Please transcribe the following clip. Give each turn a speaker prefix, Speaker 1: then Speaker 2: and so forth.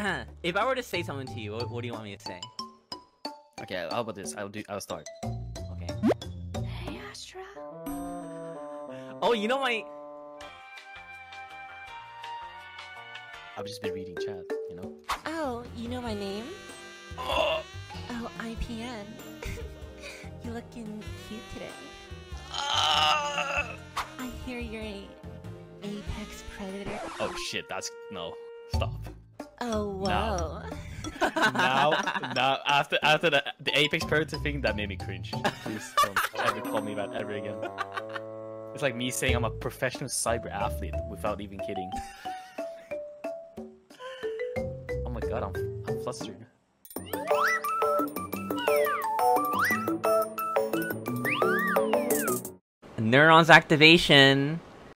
Speaker 1: if I were to say something to you, what, what do you want me to say?
Speaker 2: Okay, how about this? I'll do. I'll start.
Speaker 1: Okay.
Speaker 3: Hey, Aster.
Speaker 1: Oh, you know my.
Speaker 2: I've just been reading chat. You know.
Speaker 3: Oh, you know my name?
Speaker 2: Oh.
Speaker 3: Oh, IPN. you looking cute today.
Speaker 2: Ah.
Speaker 3: I hear you're a apex predator.
Speaker 2: Oh shit! That's no. Stop.
Speaker 3: Oh, whoa.
Speaker 2: now, now after after the the apex predator thing, that made me cringe. Please don't ever call me that ever again. It's like me saying I'm a professional cyber athlete without even kidding. Oh my god, I'm I'm flustered.
Speaker 1: Neurons activation.